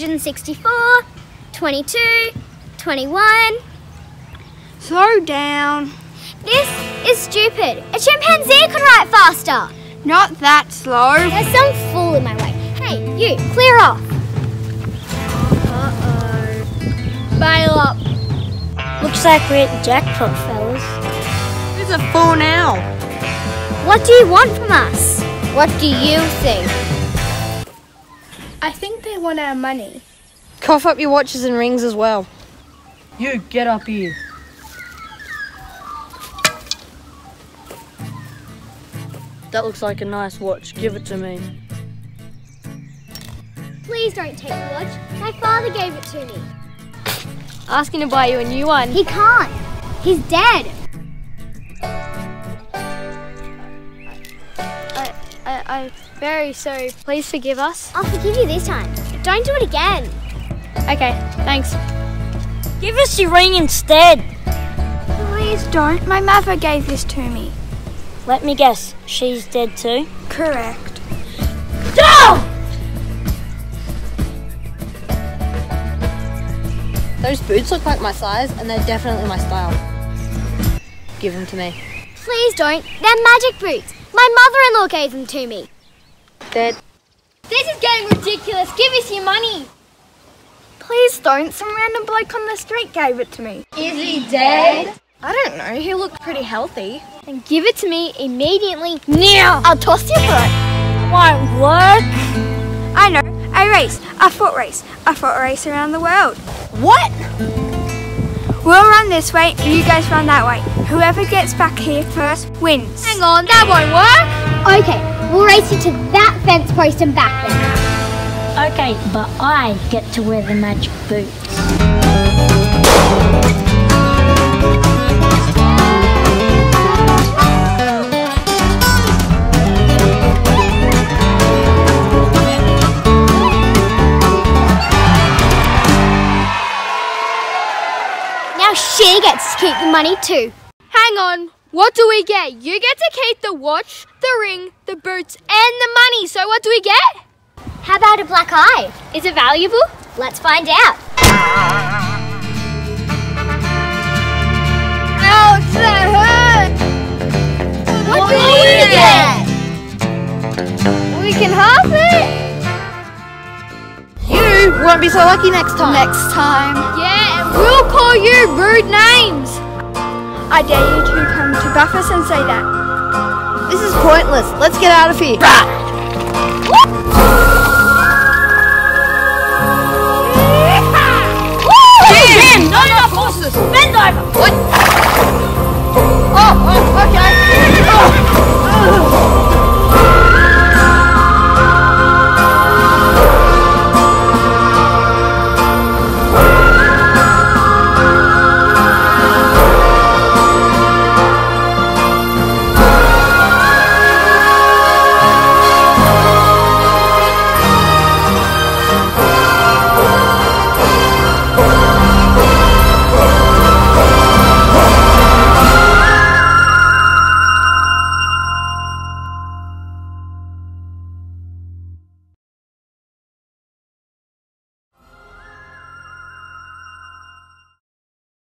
64, 22, 21. Slow down. This is stupid. A chimpanzee could write faster. Not that slow. There's some fool in my way. Hey, you, clear off. Uh-oh. Bail up. Looks like we're at jackpot, fellas. Who's a fool now? What do you want from us? What do you think? I think they want our money. Cough up your watches and rings as well. You get up here. That looks like a nice watch. Give it to me. Please don't take the watch. My father gave it to me. Asking him to buy you a new one. He can't. He's dead. I'm very sorry. Please forgive us. I'll forgive you this time. But don't do it again. Okay, thanks. Give us your ring instead. Please don't. My mother gave this to me. Let me guess. She's dead too. Correct. No! Those boots look like my size and they're definitely my style. Give them to me. Please don't. They're magic boots. My mother-in-law gave them to me. They're This is getting ridiculous. Give us your money. Please don't. Some random bloke on the street gave it to me. Is he dead? I don't know. He looked pretty healthy. And give it to me immediately now. I'll toss you for it. Won't work. I know. A race. A foot race. A foot race around the world. What? We'll run this way, you guys run that way. Whoever gets back here first wins. Hang on, that won't work. Okay, we'll race you to that fence post and back then. Okay, but I get to wear the magic boots. Now she gets to keep the money too. Hang on. What do we get? You get to keep the watch, the ring, the boots, and the money. So what do we get? How about a black eye? Is it valuable? Let's find out. Ouch, that hurt! What, do we get? We can half it! You won't be so lucky next time. Next time. Yeah, and we'll call you rude names. I dare you to come to Buffers and say that. This is pointless. Let's get out of here.